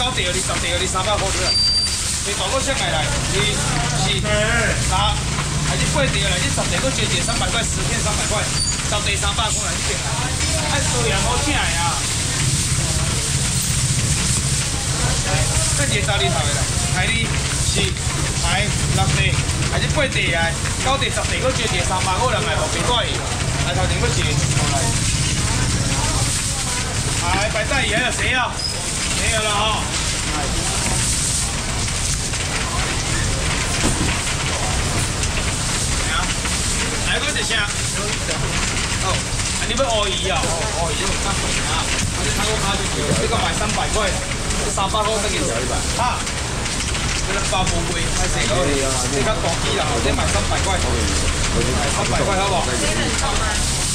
九地二十地二三百块对啦。你大个上来来，二四三，还是八地来，你十地搁加一三百块，十片三百块，十地三百块来一片来，哎，数量好正呀。来，这一十二头的来，台二四台六地，还是八地啊？九地十地搁加一三百块人来无别怪伊，来头前搁一来。来，摆在还有谁要？没有了哈。来个一下。哦，你要二姨啊？哦，二姨三百啊。你睇我卡住，呢个卖三百块，这三百块得几条？啊，这个八宝龟，太成咯。这个国际啦，这卖三百块，三百块好不好？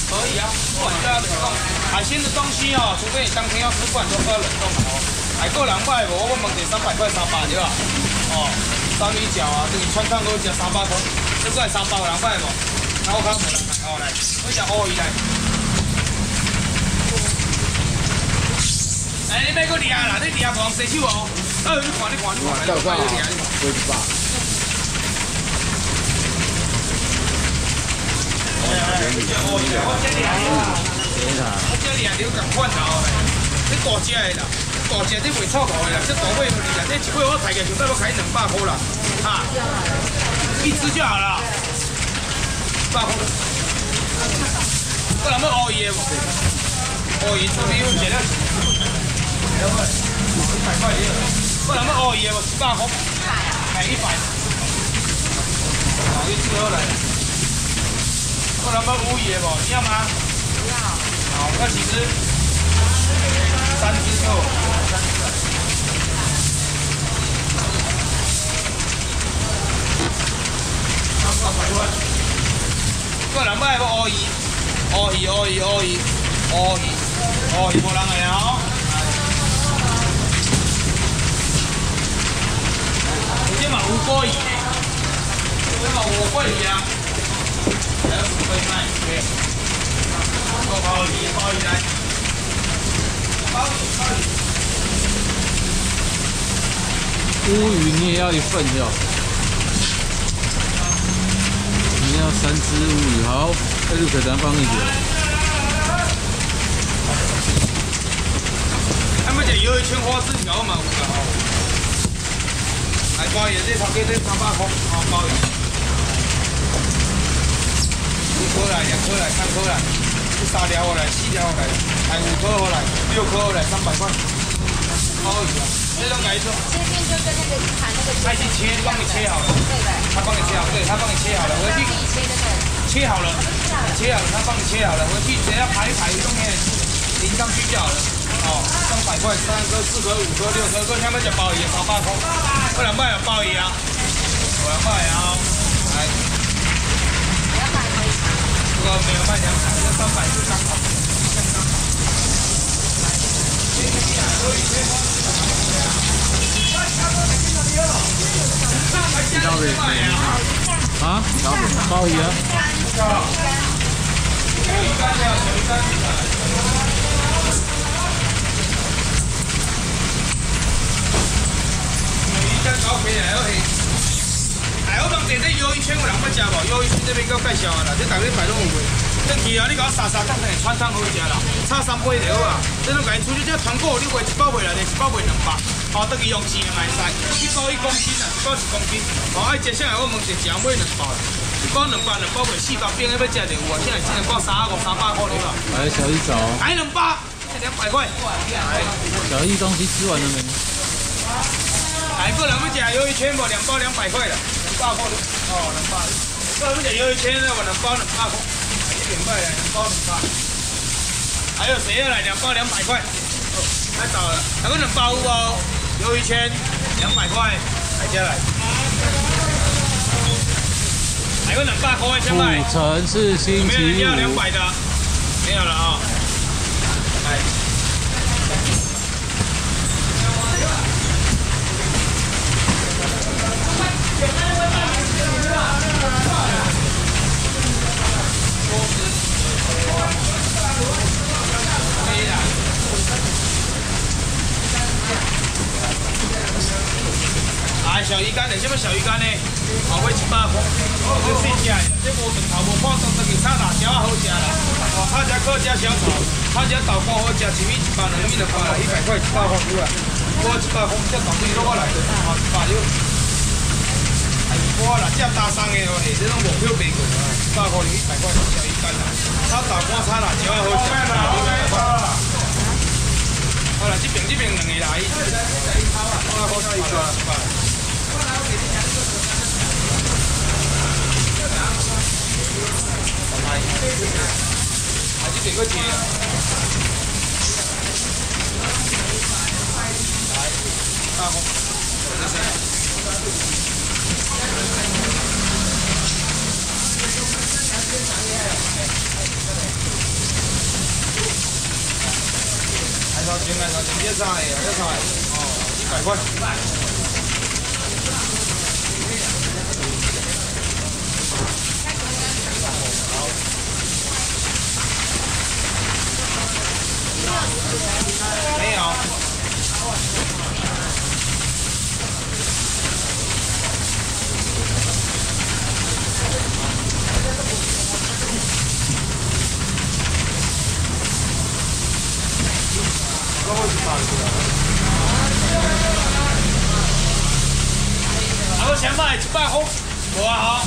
可以啊，不管加冷冻，海鲜的东西哦，除非你当天要吃，不然都不要冷冻哦。还够两百，我我问点三百块三百对吧？哦，三米角啊，这个穿烫都加三百块，这个三百两百不？那我看没人买哦，来，我讲哦，伊来。哎，你买个厉害啦，你厉害不用洗手哦。哎，你看你看你看，你看你厉害，你看。我这里啊，我这里啊，你咁款头嘞，你大只的啦，大只你袂错头的啦，这大尾你啊，这一尾我抬起就差不多开两百块啦，哈，一只就好了，百块。不然要乌鱼的无？乌鱼这边有几了？一百块的，不然要乌鱼的无？一百块，买一百。好，一只过来。不能买五爷不？你要吗？不要。好，那几只？三只够。三百块。不能买不？二姨，二姨，二姨，二姨，二姨，二姨无人来啊！你嘛五个亿？你嘛五个亿啊？乌鱼你也要一份哟，你要三只乌鱼，好，那就给咱放一点。他们这有一千花枝条嘛，五个哦。来包也这差给这三百块，好包鱼。颗来，两颗来，三颗来，三条我来，四条我来，还五颗我来，六颗我来，三百块。好鱼啊！这种改做。切片就跟那个盘那个。他已经切，帮你切好了。对的。他帮你切好，对他帮你切好了，回去。自己切的对。切好了。切好了，他帮你切好了，回去只要排一排，上面淋上去就好了。哦，三百块，三颗、四颗、五颗、六颗，各下面就包鱼，三百块。不能卖有鲍鱼啊！我要卖啊！来。没有卖两百，这三百是刚好。交给谁啊？啊？交给鲍鱼啊？我讲电这优一千有人要？一千这边够介绍啊啦，这大家摆拢有卖。这去啊，你甲我杀杀干来串汤好食啦，炒三杯就好啊。这种甲伊出去这团购，你卖一包卖来，一包卖两百，好，等于用钱买晒。一包一公斤啊，一包一公斤。哦，爱，接下来我问一下，买两包啦，一包两百，两包卖四包，边个要食就有啊。现在只能包三五三百块了吧？来，小易走。来两包，两百块。小易东西吃完了没？来，个人要食鱿鱼圈无，两包两百块了。两百块的哦，两百。那我们讲有一千呢，我两包两百块，一点块两包两百。还有谁要来两包两百块？哦，太少了，还有两包哦，有一千两百块，来下来。还有两百块，先买。城是星期五。要两百的？没有了啊。来。小鱼干的，什么小鱼干呢？后尾一百块，这细只的，这无长头无胖长，这个炒辣椒好食啦。哦，炒只烤只小炒，炒只豆干好食，一米一百，两米就百，一百块一百块有啊。我一百块，这当地攞过来，哦，一百六。我啦，这大生的哦，这种无票卖过啊，一百块一百块小鱼干啦，炒豆干炒辣椒好食，一百块。好啦，这边这边两个来，我好一个。还是点个钱？来，大红，这些。还少钱，还少钱，别菜，别菜，哦，一百块。没有。我想买一百块，哇好，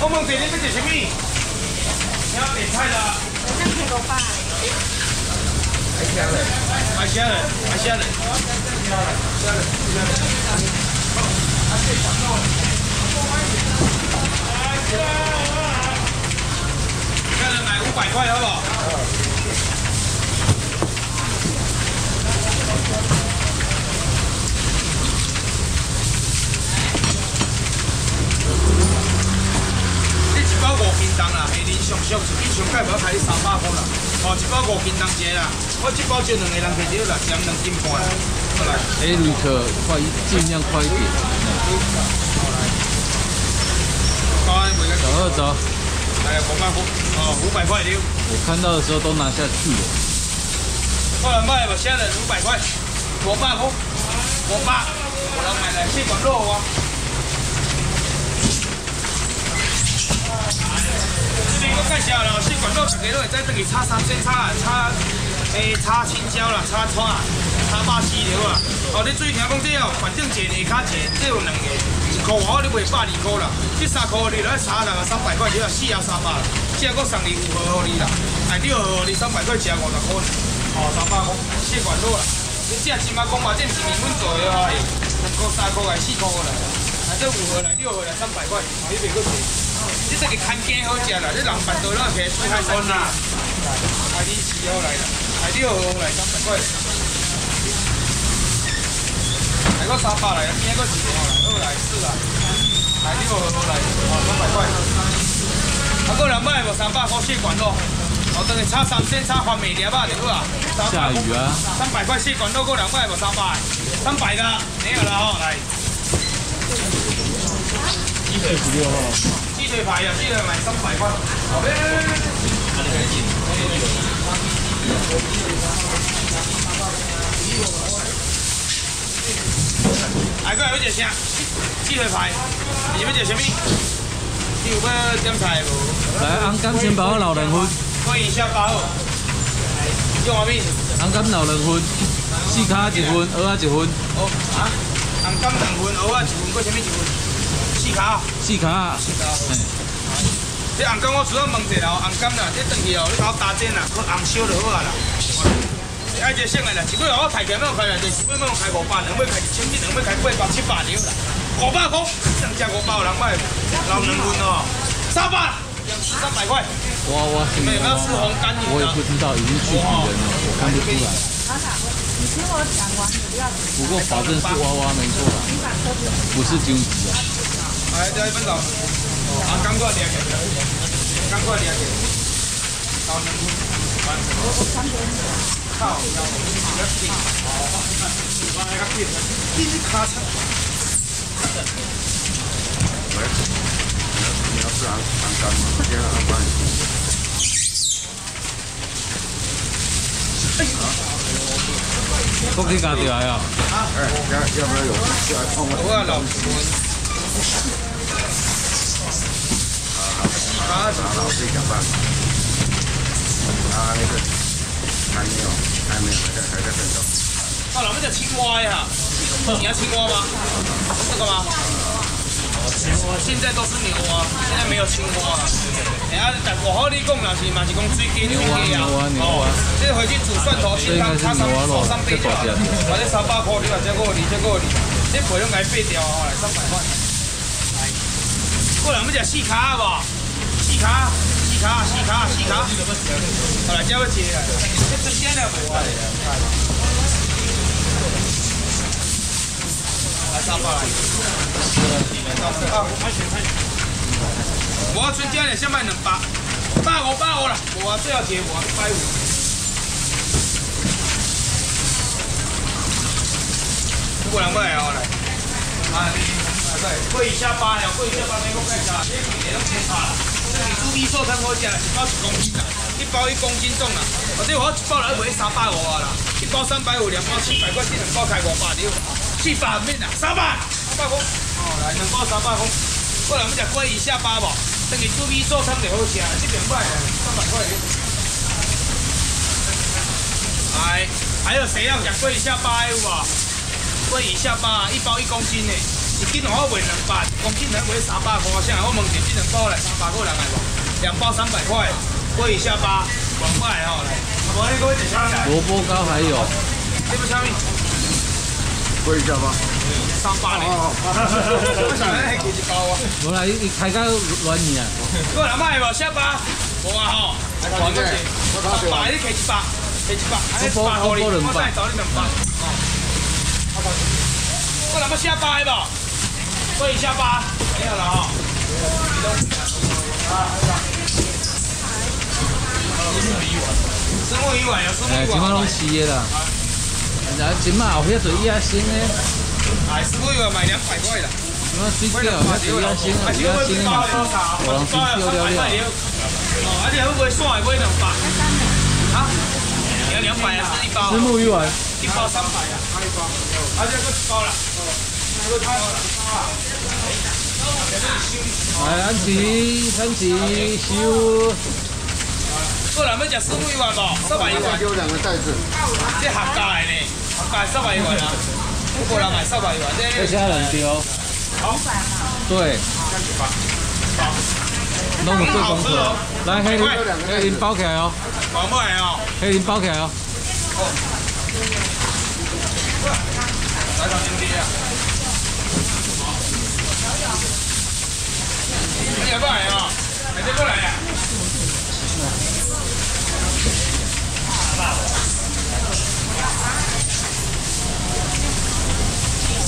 我问姐你要点什么？要点菜的。我想吃个饭。海鲜嘞，海鲜嘞，海鲜嘞，一人买五百块好不好？包五斤重啦，下年上上一箱价要开三百块啦，哦，一包五斤重一啦。我这包就两个人摕着啦，两两斤半。来，哎，旅客快，尽量快一点。走二走。哎，五百块，哦，五百块丢。我看到的时候都拿下去了。过来卖吧，现在五百块，五百块，五百，我来买来，气管肉啊。这边我介绍了，气管肉大家都会在这里炒三鲜炒炒。诶，炒青椒啦，炒葱啊，炒巴西条啊。哦，你注意听讲这哦，反正一个下卡一这有两个，一块外你卖百二块啦。这三块你来炒人啊，三百块，你啊四啊三百啦。这个送你五盒给你啦，哎六盒你三百块吃五十块，哦三百块，四罐多啦。你这起码讲嘛，这不是面粉做的话，两块三块来四块来，啊这五盒来六盒来三百块，你别个钱。你这个看更好食啦，你人办到那去最开心啦。来，你四号来啦。来六盒来三百块，来个三百来，边个几号来？二来四来，来六盒来，哦三百块。啊，个两百无三百块四罐咯，哦等于差三千差番美碟吧，对不啊？下雨啊！三百块四罐肉，够两百无三百，三百的没有了哦，来。一百十六号。鸡腿排呀，记得买三百块。好嘞。哎，哥有只啥？鸡腿排，你要只什么？你有要点菜无？来，红干先包老人荤。可以下包。用什么？红干老人荤，四卡一份，蚵仔一份。哦啊，红干两份，蚵仔一份，搁什么一份？四卡。四卡。四卡。哎。这红柑我主要问一下哦，红柑啦，这等去哦，你搞打针啦，去红烧就好啊啦。爱这省的啦，一尾我开起要开啦，就是尾要开五百，两尾开一千，一两尾开八百七百了啦。五百块，上只五百人买，老哦，三百，三百块。哇哇，没有吃红柑的。我也不知道，已经去敌人了，我看不出来。你听我讲完，你不要。不过保证是娃娃没错啦，不是金子啊。来，这一分钟。啊，刚过两个，刚过两个，到能不？靠，要要顶，好，来个顶，顶卡车。喂，你要是安安干吗？先安干。哎呀！不可以搞掉呀。哎，要要不要有？要冲我。我老师，啊，老师想办法。啊，那个还没有，还没有，还在还在奋斗。啊，那叫青蛙呀，你要青蛙吗？这个吗？现在都是牛蛙，现在没有青蛙了。等下，我和你讲啦，是嘛是讲最低牛鸡啊。哦，这回去煮蒜头清汤，差三手三倍价，或者三百块，你话这个你，这个你，这赔拢该八条啊，来三百块。过来，我们食四卡无？四卡，四卡，四卡，四卡。好来，这要切来，这真鲜了无啊？来三百来。我要春节咧，先卖两百，百五百五了。我，最后贴我百五。过来过来哦来，啊，对，贵一下八了，贵一下八没够盖下，这个都太差了。猪皮寿汤好食啦，一包一公斤啦，一包一公斤重啦，或者我一包来卖三百五啊啦，一包三百五，两包七百块，这两包开五百六，七百面啦，三百，三百公，哦来两包三百公。过来我们食龟鱼下巴无，等于猪皮寿汤就好食，这边卖三百块。来，还有谁要吃龟鱼下巴有无？龟鱼下巴一包一公斤呢，一斤我卖两百，公斤能卖三百块，现在我问一下，这两包来三百块人来无？两包三百块，龟鱼下巴，广卖吼来。萝卜糕还有，这不啥物？跪下吧。三百呢？我想来还几包啊？无啦，你开到软呢。过来卖无下巴？无啊吼，还多少？三百，你开一百，开一百，还一百好哩，我再找你两百。过来要下巴的无？可以下吧，没有了哈。石目鱼丸有石目哎，鱼丸即摆拢。饲的啦。然后即摆有遐侪野生的，哎，石目鱼丸买两百块啦。即摆水饺有遐侪野生的，有野生的嘛是，有人去钓了。哦，而且会不会算会不会两百？啊？要两百啊？是一包？石目鱼丸，一包三百啊，一包，而且个一包啦，哦，个一包啦，来安琪，安琪收。过来要食石目鱼丸无？三百一丸，丢两个袋子。这客家的呢，客家三百一碗啊，我无人买三百一碗，这这虾人丢。好，对，弄个对公车。来，黑林，黑林包起来哦，好买哦，黑林包起来哦。来上兄弟啊，你要买啊？买这过来啊？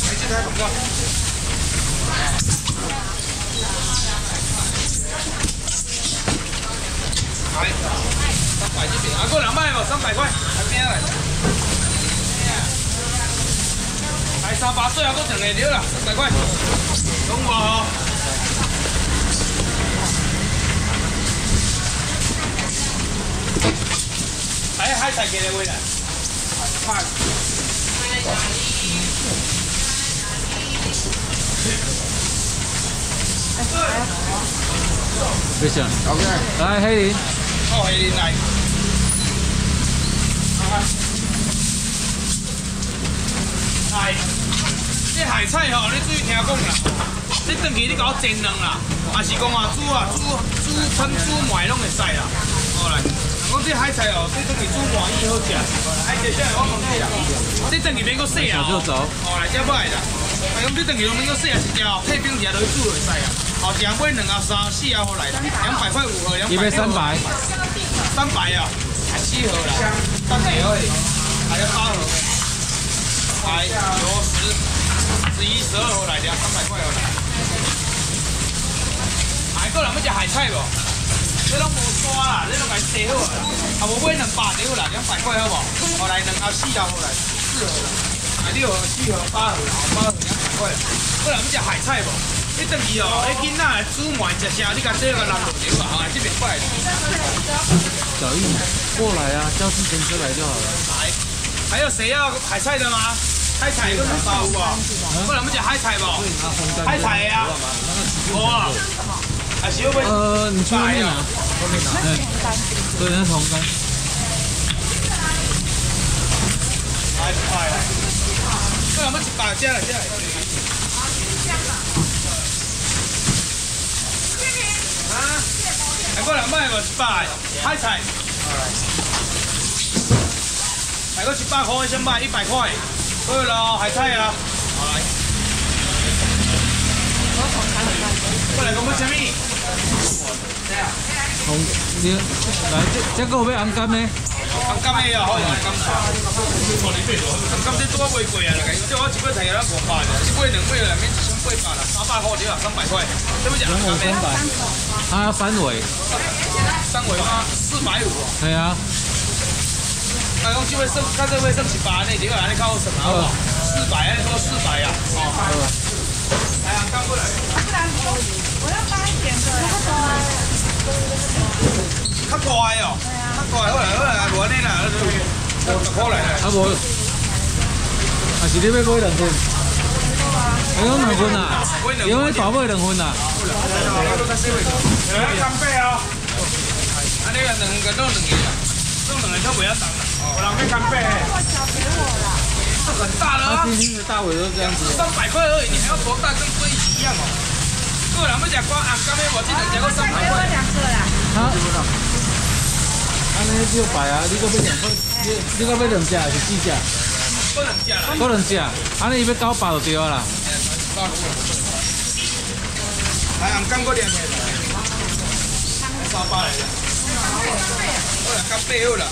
没这台不过。来，三百这边，啊，过两百无，三百块，来边来。来三百，最后搁两个了，三百块，懂无？哎，海菜给你喂来，快。别想，OK。来黑林，哦，黑林来。海，这海菜吼，你注意听讲啦。这顿期你甲我煎两啦，也是讲啊煮啊煮煮汤煮糜拢会使啦。好来，人讲这海菜哦，这顿期煮糜伊好食。哎，这下我问你啦，这顿期免搁洗啊？小就走哦，来这摆啦。哎，讲这顿期拢免搁洗啊，是条配冰食落去煮就会使啊。后条买两啊、三四啊好来，两百块五盒，两百。一杯三百，三百啊，还七盒啦，三百而已，还要八盒，还九十、十一、十二盒来两，三百块哦来。还个人要食海菜无？你拢无刷啦，你拢好啊，啊无买两百就好啦，两百块好来两盒四盒好来，四盒啦，啊六盒、七盒、八盒啦，八盒两百块。个人要食海菜无？你等于哦，你囡仔煮糜食啥，你甲这个人落掉啊，啊这边过来。小玉过来啊，叫计程车来就好了。来，还有谁要海菜的吗？海菜跟什么有无？不然我们讲海菜不？海菜啊。呃，你去外面拿，外面拿。对，对，那是红干。太快了！我们一百加来加来。啊？还过两百无一百，海菜。还过一百块先卖一百块。对了，海菜啊。好来。过来，我们前面。红，你来这这个要红干呢？红干的呀，好，红干。红干这多贵贵啊！这我一杯提了五百的，一杯两杯两面一千八百了，三百块。对啊，三百块。对不起，红干的。它三尾。三尾吗？四百五。对啊。啊，讲这位剩，看这位剩一百呢，这个安尼较好算好不好？四百，安尼说四百呀。哦。来啊，干过来。不然我要帮你点个。较大哦。较大，好来好来，无安尼啦，十块来。啊无。啊是你要买两份？我讲两份啊，因为大买两份啊。来干贝啊！安尼个两个弄两个，弄两个就不要等了。我两份干贝。这很大的啊！今天的大尾都这样子。三百块而已，你还要多大跟龟一样哦？个人要食光啊，刚才我记得讲过三百块。两个啦。好。安尼六百啊，你搁要两块，你你搁要两只还是四只？搁两只啦。搁两只，安尼伊要九百就对啊啦。来，俺干过两片。三百来的。好啦，干八好啦，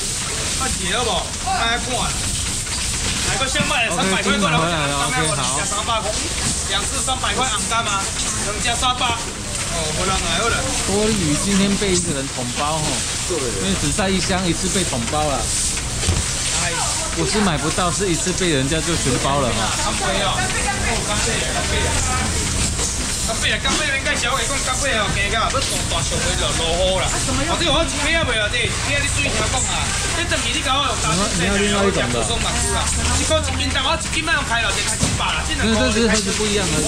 看钱好不？爱看。三百块过来，我讲三百公，两次三百块昂干吗？能加三百，哦，我让来了。多余今天被一个人捅包吼，因为只在一箱，一次被捅包了。哎，不是买不到，是一次被人家就全包了哈。干杯哦！干杯，干杯。干贝啊，干贝应该小个讲干贝哦，加个要大大上个就落雨啦。或者我一批啊袂啦，这批啊你水听讲啊，这等于你搞我用大水洗，然后加不松嘛是啊。一个一斤但我一斤卖用开了，就开七百啦。这这这是不一样的。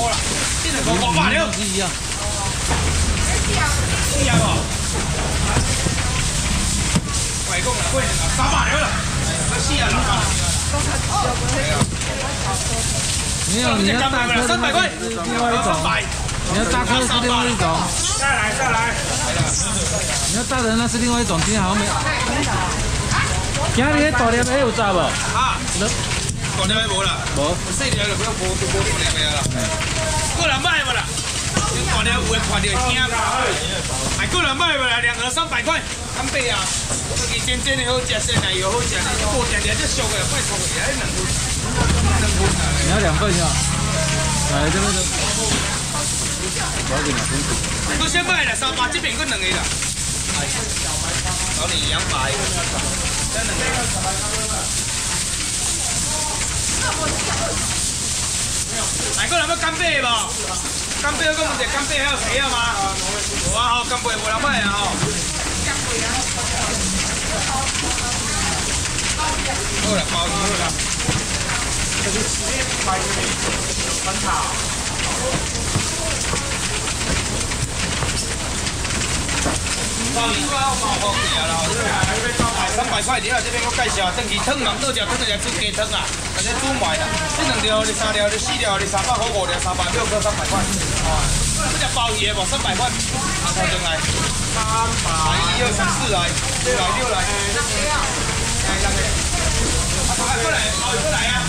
这两个五百了。不一样。一样哦。外公啊，贵啊，三百了啦。四啊，两百。没有，你要大颗三百块，另外一种。你要大颗是另外一种。再来再来。你要大的那是另外一种，今天好像没。今日大粒的有炸不？啊，大粒的无啦。无。细粒就不要无无大粒的啦。过来卖不啦？大粒有的看到惊。还过来卖不啦？两盒三百块，干贝啊！这个煎煎的好吃，鲜奶油好吃，过点点就熟的，快熟的，还两盒。你要两份是吧？来这边的。都先卖了三百，这边个两个啦。找你两百，再两个。来过来要干杯不？干杯要跟我们讲，干杯还有谁要吗？有啊，好，干杯我来卖啊，哈。好了，包鱼好了。这是十面白鱼，很好。三百块，你来这边我介绍，等于汤嘛，倒只汤就煮鸡汤啊，或者煮糜啦。这两条、你三条、你四条、你三百块、五条、三百六个三百块。哦，这只鲍鱼无三百块，啊，头上来。三百。一二三四来，六来六来。来来来。啊，过来，鲍鱼过来啊。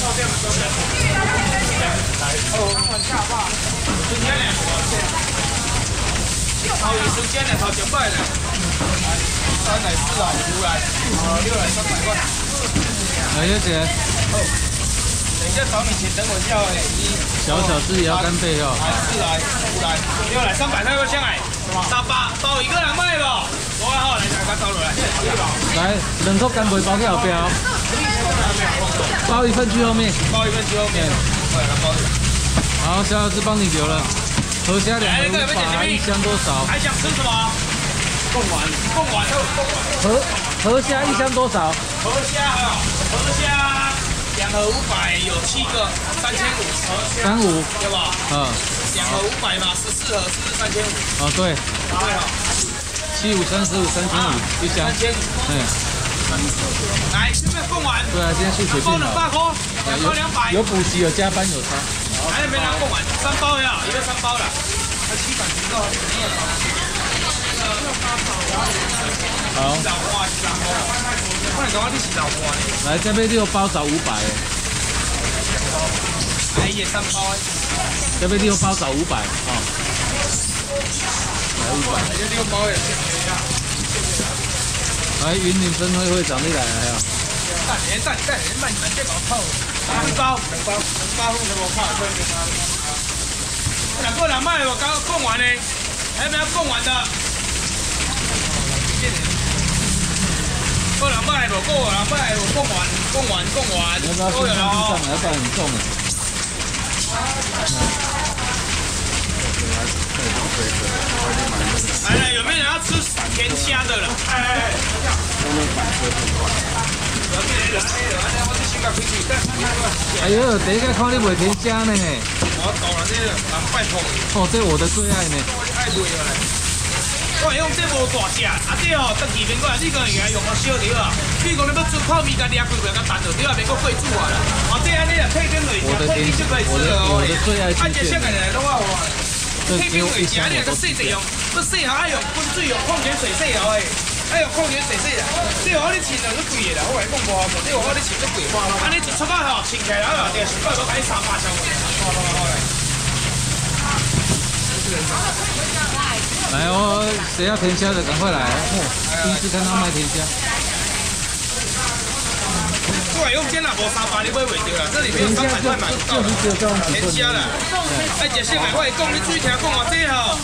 到这嘛，到这。来，哦，看一下好不好？今天两个。好，有时间的，好几百的，三来四来五来，啊六来三百块。来小姐。哦，等一下找你钱，等我叫哎，一小小只也要干贝哦。来四来五来六来三百块，先来，三八包一个人卖了？我好来，大家找落来。来，两个干贝包去后边哦。包一份去后面。包一份去后面。好，小小只帮你留了。河虾两个五百，一箱多少？还想吃什么？贡丸，贡丸还有贡丸。河河虾一箱多少？河虾啊，河虾两盒五百，有七个，三千五。三五。对吧？嗯。两盒五百嘛，十四盒是不是三千五？啊，对。对啊。七五三十五三千五一箱。三千五。嗯。来，有没有贡丸？对啊，今天数学变两好。包两百块，两包两百。有补习，有加班，有差。还有没拿贡丸？三包呀，一个三包了。七百几个？好。洗澡花，洗澡花。快点，赶快去洗澡花。来，这边六包找五百。哎也三包。这边六包找五百啊。来五百。这六包也是。来，云林分会会长你来了呀？蛋连蛋蛋连慢慢这搞透。一包，两包，两包红什么泡？两个两卖我刚刚供完呢，还有没有供完的？够两卖不够两卖我供完，供完，供完，都有了哦。要不然很重来了，有没有人要吃甜虾的了？哎哎哎，哎呦，第一个看你卖甜虾呢。我搞了这个南拜托。哦，这我的最爱呢。爱对了。我用这无大只，啊这哦，当起面过来，你个原来用个小条啊。比如讲你要做泡面，甲抓几块，甲弹着条啊，免个贵煮啊啦。哦，这安尼啊，配点类，配点就可以吃了哦。我的最爱。按这些个来拢好啊。配冰类，只你个细细用，不细下爱用滚水用矿泉水细下诶。哎呦，矿泉水洗啦，这我你穿两个贵的啦，我来讲无好讲，这我你穿都贵，啊你一出发吼，穿起来啊，就是快都买三百箱。来哦，谁要甜虾的赶快来哦！第一次看到卖甜虾。对，用煎啦，无三百你买袂着啦，这里面有三百块买不到甜虾啦，哎，食些买我讲你注意听讲哦，这吼，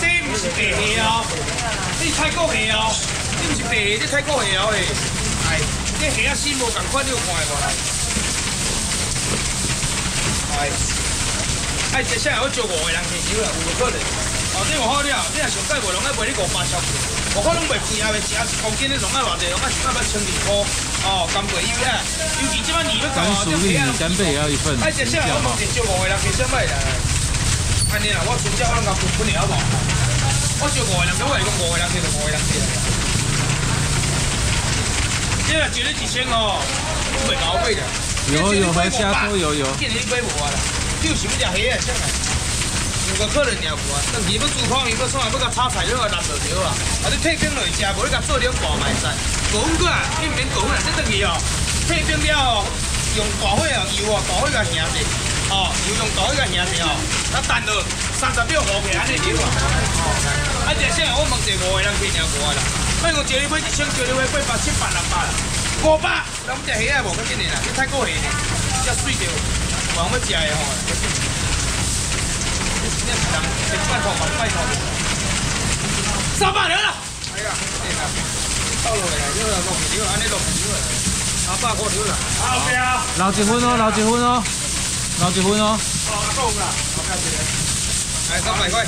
这唔是白虾哦，这是泰国虾哦。你唔是白，你泰国虾哦诶，哎，你虾丝无共款，你有看无来？哎，哎，接下来我招五个人去收啦，有无可能？哦，这无好了，你若上届无拢爱卖你五百箱，我可能卖贵啊，卖一啊一公斤你拢爱偌济，拢爱一百要千二箍。哦，干贝有啊，尤其即摆年要到啊，这虾干贝也要一份。哎，接下来我问一招五个人去收卖啦。安尼啦，我春节我拢甲分分了无？我招五个人，我来讲五个人去就五个人去啦。这个绝对几千哦，不会高贵的。有有河虾都有有。见你买无啊啦，就想只虾啊。有个客人也无啊，等你要煮泡面，要创啊，要甲炒菜，要甲拿条条啊。啊，你退冰落去食，无你甲做点挂卖使。过温过啊，你免过温啊，这等于哦，退冰了哦，用大火哦油啊，大火甲下者，哦，油用大火甲下者哦，啊等落三十秒糊起安尼条啊。啊，这些我问一五个人去领过啦。卖我借你买一千，借你买八百、七百、六百啦，五百，咱们这虾也无咁紧的啦，你太过虾呢，要水着，我要食的吼。你是人，千拜托，万拜托。三百人啦！哎呀，到落来啦，这个落皮了，安尼落皮了，三百块了啦。好嘅啊！留一分哦，留一分哦，留一分哦。好，够啦，好，开始。来三百块。